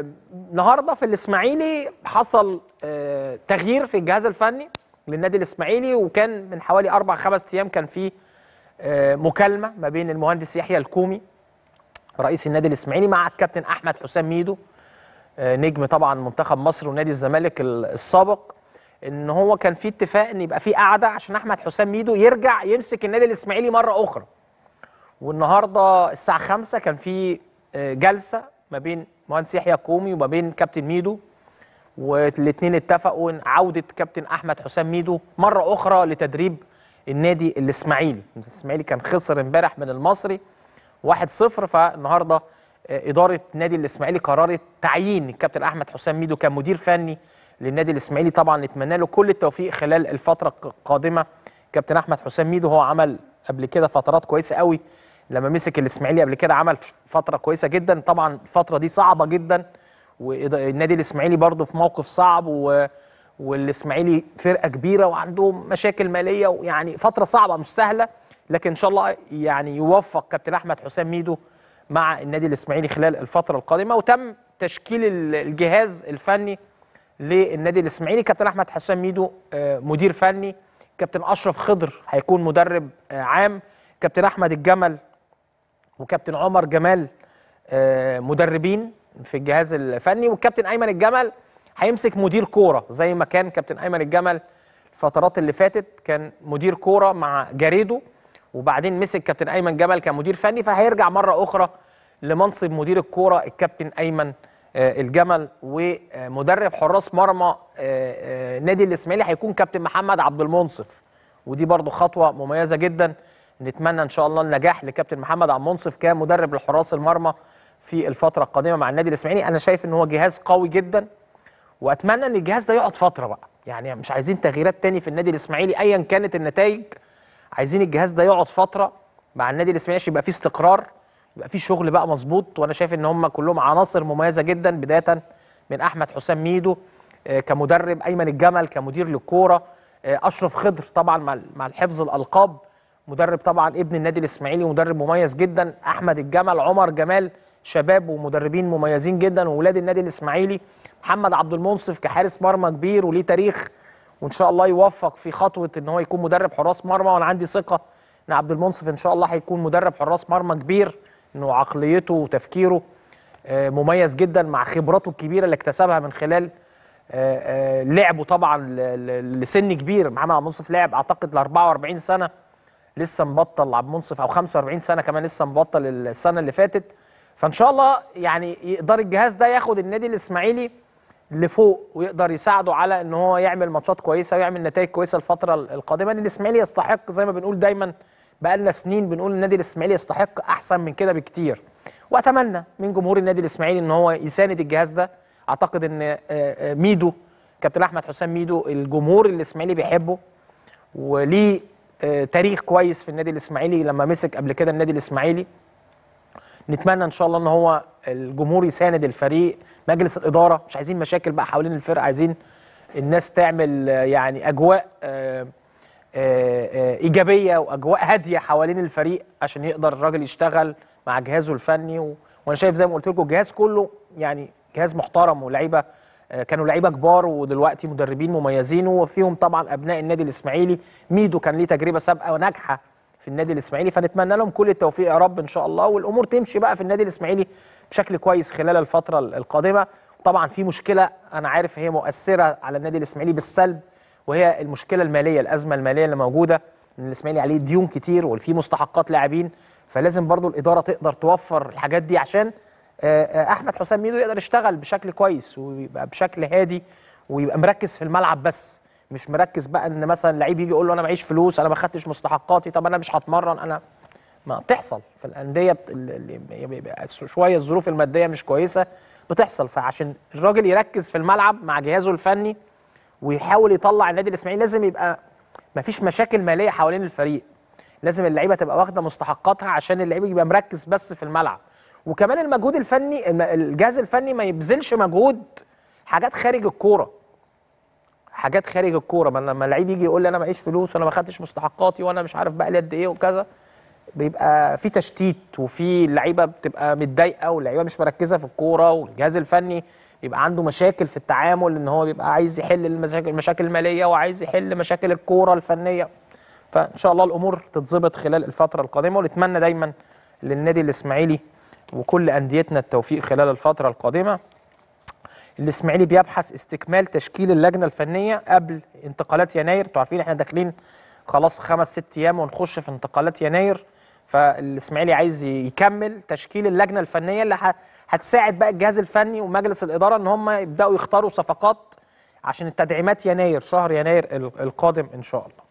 النهارده في الإسماعيلي حصل آه، تغيير في الجهاز الفني للنادي الإسماعيلي وكان من حوالي أربع خمس أيام كان في آه، مكالمة ما بين المهندس يحيى الكومي رئيس النادي الإسماعيلي مع الكابتن أحمد حسام ميدو آه، نجم طبعا منتخب مصر ونادي الزمالك ال- السابق إن هو كان في اتفاق إن يبقى في قعده عشان أحمد حسام ميدو يرجع يمسك النادي الإسماعيلي مرة أخرى. والنهارده الساعة 5 كان في جلسة ما بين مهندس يحيى كومي وما بين كابتن ميدو والاثنين اتفقوا إن عودة كابتن أحمد حسام ميدو مرة أخرى لتدريب النادي الإسماعيلي. الإسماعيلي كان خسر امبارح من المصري 1-0 فالنهاردة آه، إدارة نادي الإسماعيلي قررت تعيين الكابتن أحمد حسام ميدو كمدير فني للنادي الإسماعيلي. طبعا نتمنى له كل التوفيق خلال الفترة القادمة. كابتن أحمد حسام ميدو هو عمل قبل كده فترات كويسة قوي لما مسك الإسماعيلي قبل كده عمل فترة كويسة جدا. طبعا الفترة دي صعبة جدا والنادي الإسماعيلي برضه في موقف صعب و... والإسماعيلي فرقة كبيرة وعندهم مشاكل مالية ويعني فترة صعبة مش سهلة لكن إن شاء الله يعني يوفق كابتن أحمد حسام ميدو مع النادي الإسماعيلي خلال الفترة القادمة. وتم تشكيل ال- الجهاز الفني للنادي الإسماعيلي. كابتن أحمد حسام ميدو آه، مدير فني. كابتن أشرف خضر هيكون مدرب آه، عام. كابتن أحمد الجمل وكابتن عمر جمال آه، مدربين في الجهاز الفني والكابتن أيمن الجمل هيمسك مدير كورة زي ما كان كابتن أيمن الجمل الفترات اللي فاتت كان مدير كورة مع جاريدو وبعدين مسك كابتن أيمن جمل كمدير فني فهيرجع مرة أخرى لمنصب مدير الكورة الكابتن أيمن آه، الجمل ومدرب حراس مرمى آه، نادي الإسماعيلي هيكون كابتن محمد عبد المنصف. ودي برضو خطوة مميزة جدا نتمنى إن شاء الله النجاح لكابتن محمد عبد المنصف كمدرب لحراس المرمى في الفترة القادمة مع النادي الإسماعيلي. أنا شايف إن هو جهاز قوي جدا وأتمنى إن الجهاز ده يقعد فترة بقى. يعني مش عايزين تغييرات تاني في النادي الإسماعيلي ايا كانت النتائج. عايزين الجهاز ده يقعد فترة مع النادي الإسماعيلي عشان يبقى فيه استقرار يبقى فيه شغل بقى مظبوط. وأنا شايف إن هم كلهم عناصر مميزة جدا بداية من أحمد حسام ميدو آه، كمدرب أيمن الجمل كمدير للكورة آه، أشرف خضر طبعا مع مع الحفظ الألقاب. مدرب طبعا ابن النادي الإسماعيلي مدرب مميز جدا أحمد الجمل عمر جمال شباب ومدربين مميزين جدا واولاد النادي الإسماعيلي محمد عبد المنصف كحارس مرمى كبير وليه تاريخ وإن شاء الله يوفق في خطوة إن هو يكون مدرب حراس مرمى وأنا عندي ثقة إن عبد المنصف إن شاء الله هيكون مدرب حراس مرمى كبير انه عقليته وتفكيره آه، مميز جدا مع خبراته الكبيرة اللي اكتسبها من خلال آه، آه، لعبه طبعا لسن كبير. محمد عبد المنصف لعب أعتقد ل 44 سنة لسه مبطل عبد المنصف أو 45 سنة كمان لسه مبطل السنة اللي فاتت. فإن شاء الله يعني يقدر الجهاز ده ياخد النادي الإسماعيلي لفوق ويقدر يساعده على إن هو يعمل ماتشات كويسة ويعمل نتائج كويسة الفترة القادمة. النادي الإسماعيلي يستحق زي ما بنقول دايما بقالنا سنين بنقول النادي الإسماعيلي يستحق أحسن من كده بكتير. وأتمنى من جمهور النادي الإسماعيلي إن هو يساند الجهاز ده. أعتقد إن آه، آه، ميدو كابتن أحمد حسام ميدو الجمهور الإسماعيلي بيحبه. وليه تاريخ كويس في النادي الإسماعيلي لما مسك قبل كده النادي الإسماعيلي. نتمنى إن شاء الله إن هو الجمهور يساند الفريق. مجلس الإدارة مش عايزين مشاكل بقى حوالين الفرقة عايزين الناس تعمل آه، يعني أجواء آه، آه، آه، إيجابية وأجواء هادية حوالين الفريق عشان يقدر الراجل يشتغل مع جهازه الفني و... وأنا شايف زي ما قلت لكم الجهاز كله يعني جهاز محترم ولاعيبة آه، كانوا لعيبة كبار ودلوقتي مدربين مميزين وفيهم طبعا أبناء النادي الإسماعيلي. ميدو كان ليه تجربة سابقة وناجحة في النادي الإسماعيلي فنتمنى لهم كل التوفيق يا رب إن شاء الله. والأمور تمشي بقى في النادي الإسماعيلي بشكل كويس خلال الفترة القادمة. طبعا في مشكلة أنا عارف هي مؤثرة على النادي الإسماعيلي بالسلب وهي المشكلة المالية الأزمة المالية اللي موجودة. ان الإسماعيلي عليه ديون كتير وفي مستحقات لاعبين فلازم برضو الإدارة تقدر توفر الحاجات دي عشان آه، آه، أحمد حسام ميدو يقدر يشتغل بشكل كويس ويبقى بشكل هادي ويبقى مركز في الملعب بس مش مركز بقى إن مثلا لعيب يجي يقول له أنا معيش فلوس أنا ما خدتش مستحقاتي طب أنا مش هتمرن أنا ما بتحصل في الأندية بت- شوية الظروف المادية مش كويسة بتحصل. فعشان الراجل يركز في الملعب مع جهازه الفني ويحاول يطلع النادي الإسماعيلي لازم يبقى مفيش مشاكل مالية حوالين الفريق. لازم اللعيبة تبقى واخدة مستحقاتها عشان اللعيب يبقى مركز بس في الملعب. وكمان المجهود الفني الجهاز الفني ما يبذلش مجهود حاجات خارج الكورة. حاجات خارج الكورة. ما لما اللعيب يجي يقول لي أنا معيش فلوس وأنا ما خدتش مستحقاتي وأنا مش عارف بقى لي قد إيه وكذا بيبقى في تشتيت وفي اللعيبة بتبقى متضايقة واللعيبة مش مركزة في الكورة والجهاز الفني بيبقى عنده مشاكل في التعامل إن هو بيبقى عايز يحل المشاكل المالية وعايز يحل مشاكل الكورة الفنية. فإن شاء الله الأمور تتظبط خلال الفترة القادمة ونتمنى دايما للنادي الإسماعيلي وكل أنديتنا التوفيق خلال الفترة القادمة. الإسماعيلي بيبحث استكمال تشكيل اللجنة الفنية قبل انتقالات يناير. أنتوا عارفين إحنا داخلين خلاص خمس ست أيام ونخش في انتقالات يناير. فالإسماعيلي عايز يكمل تشكيل اللجنة الفنية اللي هتساعد بقى الجهاز الفني ومجلس الإدارة إن هم يبدأوا يختاروا صفقات عشان التدعيمات يناير شهر يناير ال- القادم إن شاء الله.